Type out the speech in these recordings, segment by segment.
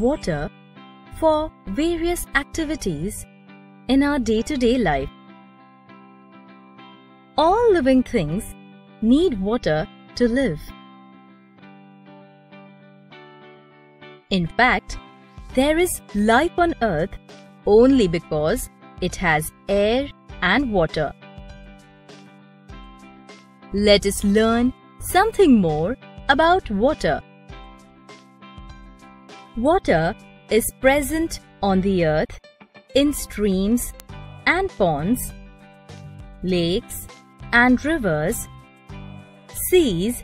water for various activities in our day-to-day life. All living things need water to live. In fact, there is life on earth only because it has air and water. Let us learn something more about water. Water is present on the earth in streams and ponds, lakes and rivers, seas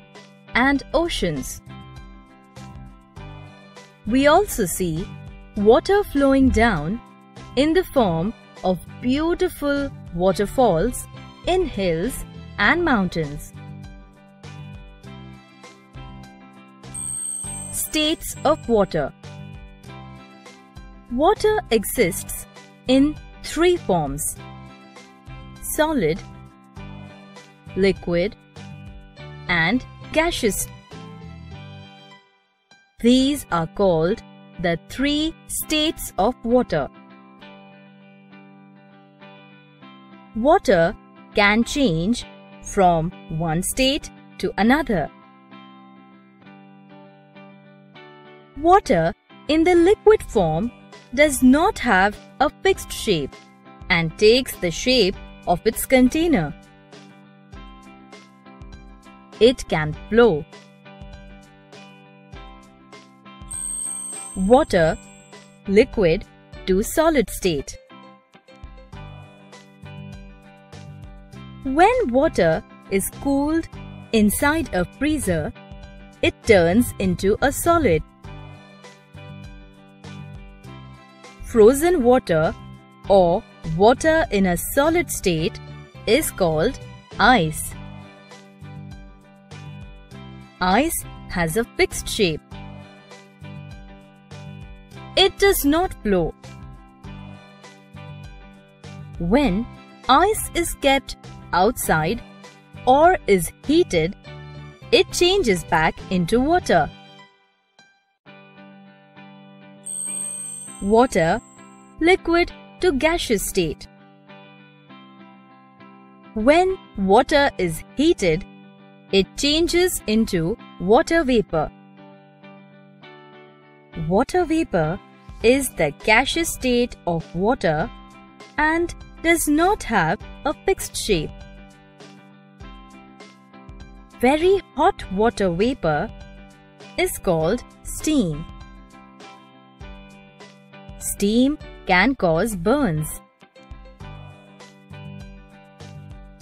and oceans. We also see water flowing down in the form of beautiful waterfalls in hills and mountains. States of water Water exists in three forms solid, liquid, and gaseous. These are called the three states of water. Water can change from one state to another. Water in the liquid form does not have a fixed shape and takes the shape of its container. It can flow. Water, liquid to solid state. When water is cooled inside a freezer, it turns into a solid. Frozen water or water in a solid state is called ice. Ice has a fixed shape. It does not flow. When ice is kept outside or is heated, it changes back into water. Water, liquid to gaseous state. When water is heated, it changes into water vapor. Water vapor is the gaseous state of water and does not have a fixed shape very hot water vapor is called steam. Steam can cause burns.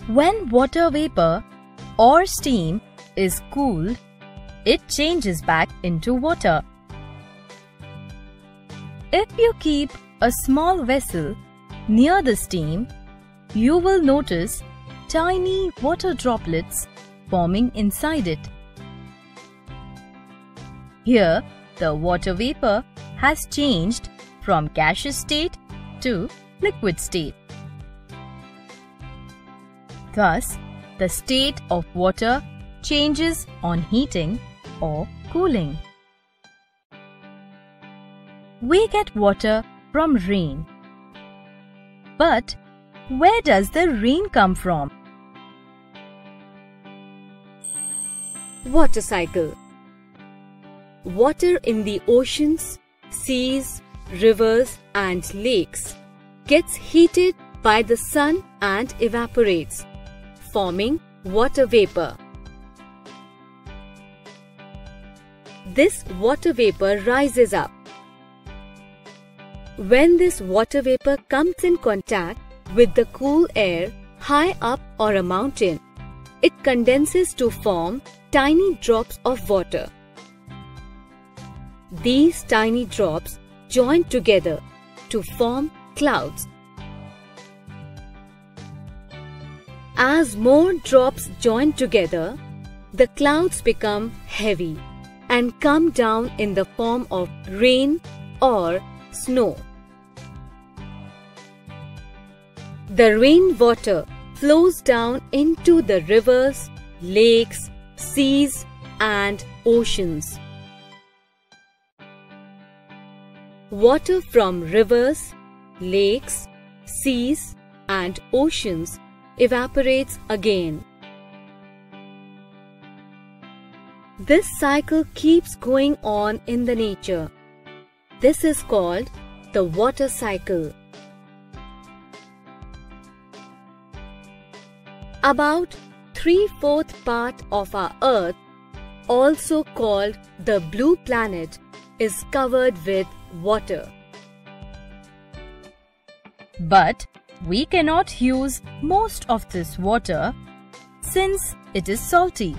When water vapor or steam is cooled, it changes back into water. If you keep a small vessel near the steam, you will notice tiny water droplets forming inside it. Here, the water vapor has changed from gaseous state to liquid state. Thus, the state of water changes on heating or cooling. We get water from rain. But where does the rain come from? Water cycle Water in the oceans, seas, rivers and lakes gets heated by the sun and evaporates, forming water vapor. This water vapor rises up. When this water vapor comes in contact with the cool air high up or a mountain, it condenses to form tiny drops of water. These tiny drops join together to form clouds. As more drops join together, the clouds become heavy and come down in the form of rain or snow. The rainwater flows down into the rivers, lakes, seas and oceans. Water from rivers, lakes, seas and oceans evaporates again. This cycle keeps going on in the nature. This is called the water cycle. About three-fourth part of our earth, also called the blue planet, is covered with water. But we cannot use most of this water since it is salty.